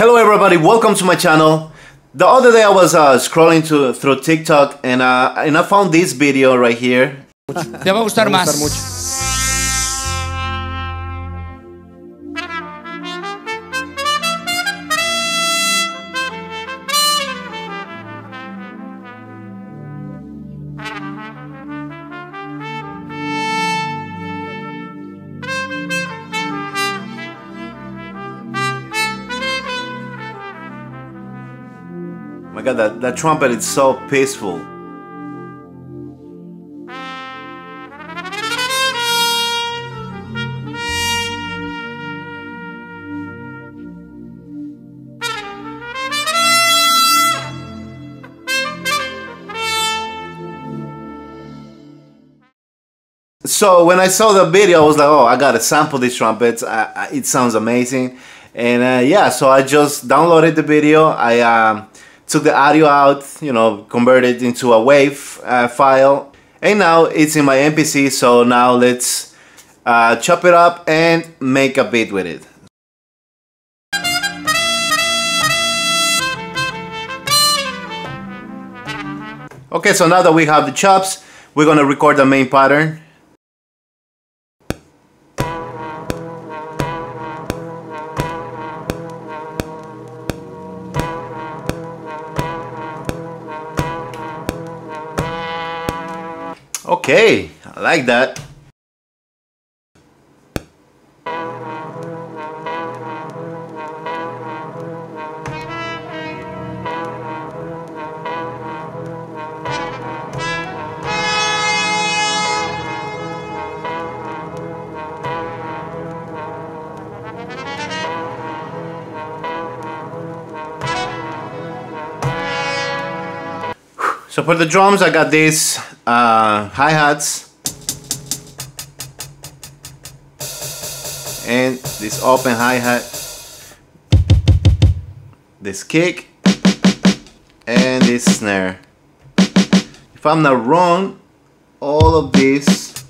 Hello everybody, welcome to my channel. The other day I was uh, scrolling to, through TikTok and, uh, and I found this video right here. Te va a gustar Me va a más. My god, that, that trumpet is so peaceful. So when I saw the video, I was like, "Oh, I gotta sample these trumpets. I, I, it sounds amazing." And uh, yeah, so I just downloaded the video. I um, took the audio out, you know, converted it into a wave uh, file, and now it's in my MPC. So now let's uh, chop it up and make a beat with it. Okay, so now that we have the chops, we're gonna record the main pattern. Okay, I like that. So for the drums, I got these uh, hi-hats and this open hi-hat, this kick, and this snare. If I'm not wrong, all of these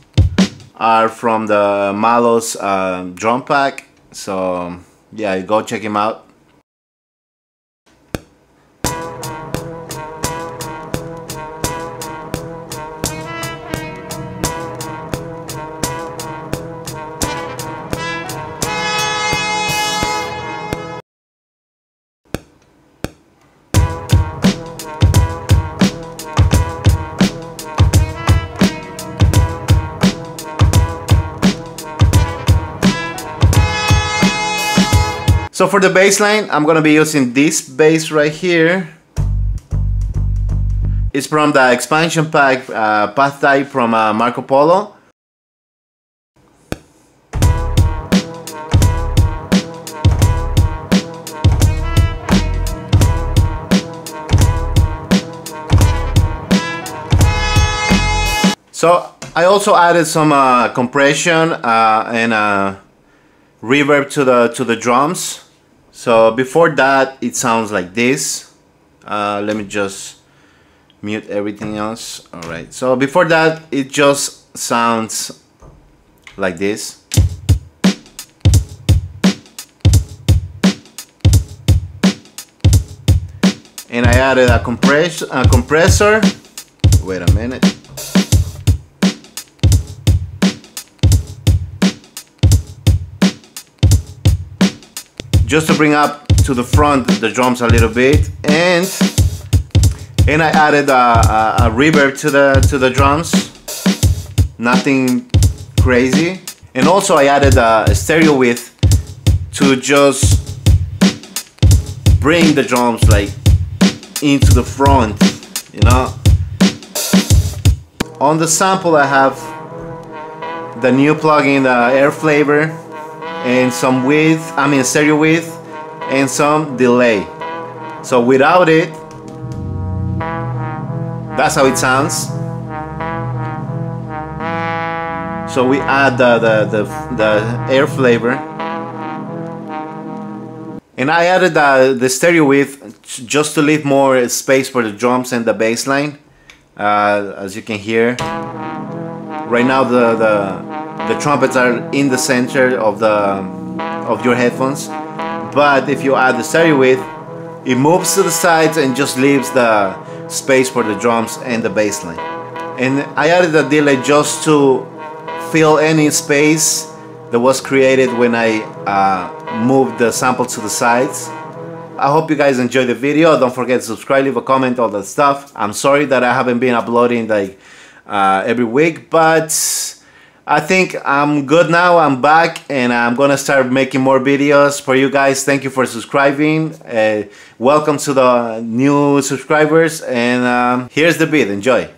are from the Malos uh, drum pack. So yeah, go check him out. So for the bass line, I'm gonna be using this bass right here. It's from the expansion pack uh, path type from uh, Marco Polo. So I also added some uh, compression uh, and uh, reverb to the to the drums. So before that, it sounds like this. Uh, let me just mute everything else. All right. So before that, it just sounds like this. And I added a compress a compressor. Wait a minute. Just to bring up to the front the drums a little bit and and I added a, a, a reverb to the to the drums. Nothing crazy. And also I added a, a stereo width to just bring the drums like into the front you know? On the sample I have the new plugin the air flavor and some width, I mean stereo width and some delay. So without it, that's how it sounds. So we add the, the, the, the air flavor. And I added the, the stereo width just to leave more space for the drums and the bass line. Uh, as you can hear. Right now the, the, the trumpets are in the center of the of your headphones. But if you add the stereo width it moves to the sides and just leaves the space for the drums and the bass line. And I added the delay just to fill any space that was created when I uh, moved the sample to the sides. I hope you guys enjoyed the video. Don't forget to subscribe leave a comment all that stuff. I'm sorry that I haven't been uploading like uh, every week but I think I'm good now. I'm back and I'm gonna start making more videos for you guys. Thank you for subscribing. Uh, welcome to the new subscribers and um, here's the beat. Enjoy.